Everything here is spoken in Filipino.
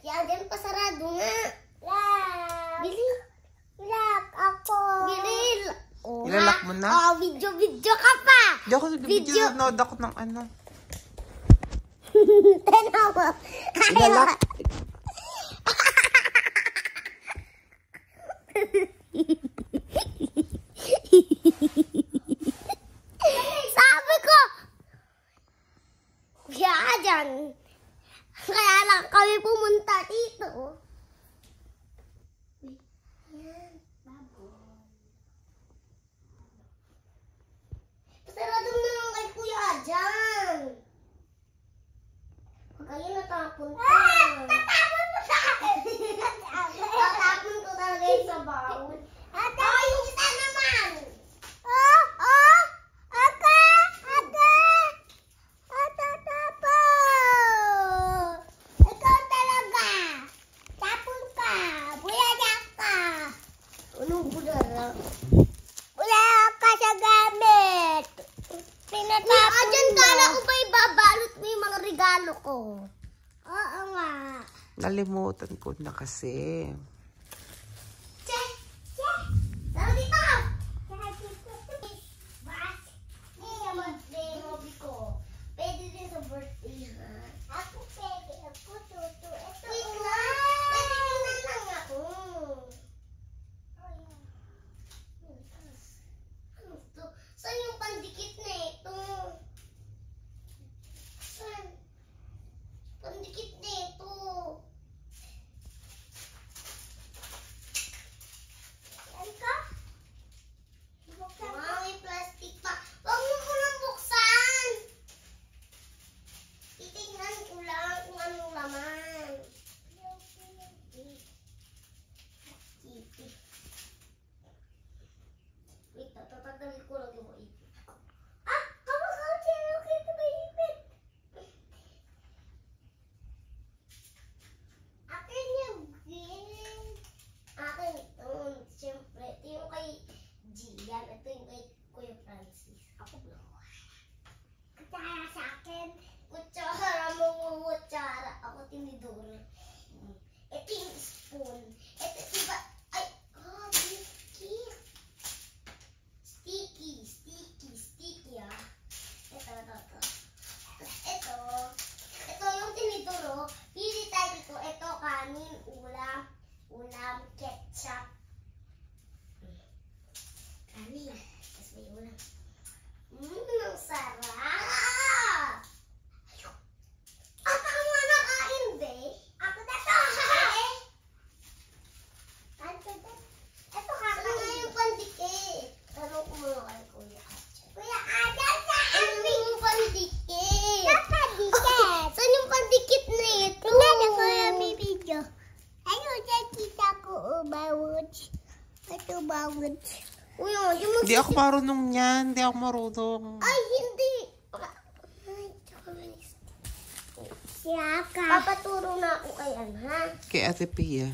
Ya, Diadem sarado nga. Lock. Bili. Lock ako. Bili. Oh, Ilalak mo na? Oh, video-video ka pa. Hindi ako video. Nanood ako ng ano. Tanawa. Ilalak. Sabi ko, Kaya dyan. kaya lang kami pumunta tatapon ko. Tatapon mo sa akin. tatapon ko talaga yung sa baon. Ayun kita naman. Oh, oh. Ate, ate. Ah, ate, tapon. Ikaw talaga. Ka. Bulayak ka. Anong ka sa gamit. Pinatapon mo. Diyan babalot mo yung regalo ko. Nalimutan ko na kasi. pagod. Uy, oh, hindi mo Hindi ako marunong yan. Hindi ako marunong. Ay, hindi. Siya ka. Papaturo na ako kay ha? Kay Ate Pia.